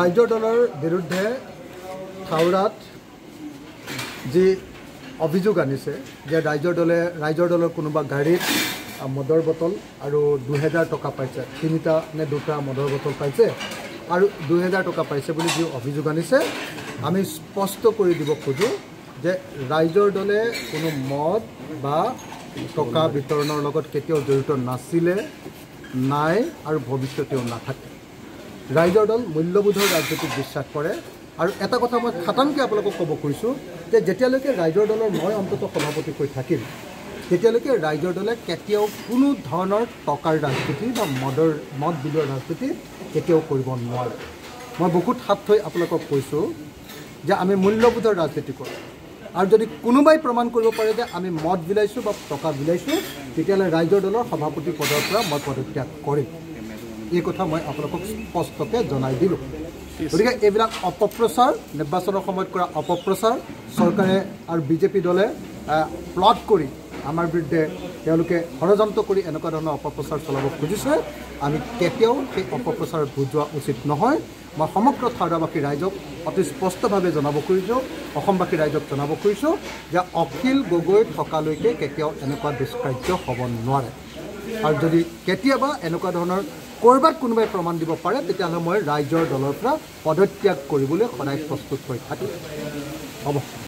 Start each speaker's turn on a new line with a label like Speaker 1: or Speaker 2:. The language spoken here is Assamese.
Speaker 1: ৰাজ্যৰ দলৰ বিৰুদ্ধে থাওৰাত যি অভিযোগ আনিছে যে ৰাজ্যৰ দলে ৰাইজৰ দলৰ কোনোবা গাড়ীত মদৰ বটল আৰু দুহেজাৰ টকা পাইছে তিনিটা নে দুটা মদৰ বটল পাইছে আৰু দুহেজাৰ টকা পাইছে বুলি যি অভিযোগ আনিছে আমি স্পষ্ট কৰি দিব খোজোঁ যে ৰাইজৰ দলে কোনো মদ বা টকা বিতৰণৰ লগত কেতিয়াও জড়িত নাছিলে নাই আৰু ভৱিষ্যতেও নাথাকে। ৰাইজৰ দল মূল্যবোধৰ ৰাজনীতিত বিশ্বাস কৰে। আৰু এটা কথা মই খাটাংকৈ আপোনালোকক ক'ব খুজিছোঁ যে যেতিয়ালৈকে ৰাইজৰ দলৰ মই অন্ততঃ সভাপতি হৈ থাকিম তেতিয়ালৈকে ৰাইজৰ দলে কেতিয়াও কোনো ধৰণৰ টকাৰ ৰাজনীতি বা মদৰ মদ বিলোৱাৰ ৰাজনীতি কেতিয়াও কৰিব নোৱাৰে। মই বহুত হাত থৈ আপোনালোকক কৈছোঁ যে আমি মূল্যবোধৰ ৰাজনীতি কৰোঁ। আৰু যদি কোনোবাই প্ৰমাণ কৰিব পাৰে যে আমি মদ বিলাইছোঁ বা টকা বিলাইছোঁ তেতিয়াহ'লে ৰাইজৰ দলৰ সভাপতি পদৰ পৰা মই পদত্যাগ কৰিম। এই কথা মই আপোনালোকক স্পষ্টকৈ জনাই দিলোঁ। গতিকে এইবিলাক অপপ্ৰচাৰ নিৰ্বাচনৰ সময়ত কৰা অপপ্ৰচাৰ চৰকাৰে আৰু বিজেপি দলে প্লট কৰি আমাৰ বিৰুদ্ধে তেওঁলোকে ষড়যন্ত্ৰ কৰি এনেকুৱা ধৰণৰ অপপ্ৰচাৰ চলাব খুজিছে। আমি কেতিয়াও সেই অপপ্ৰচাৰ বুজোৱা উচিত নহয়। মই সমগ্ৰ থাওৰাবাসী ৰাইজক অতি স্পষ্টভাৱে জনাব খুজিছোঁ অসমবাসী ৰাইজক জনাব খুজিছোঁ যে অখিল গগৈ থকালৈকে কেতিয়াও এনেকুৱা দুষ্কাৰ্য হ'ব নোৱাৰে। আৰু যদি কেতিয়াবা এনেকুৱা ধৰণৰ ক'ৰবাত কোনোবাই প্ৰমাণ দিব পাৰে তেতিয়াহ'লে মই ৰাইজৰ দলৰ পৰা পদত্যাগ কৰিবলৈ সদায় প্ৰস্তুত হৈ থাকিম। হ'ব।